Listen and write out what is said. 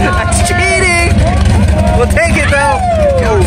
That's cheating! We'll take it though!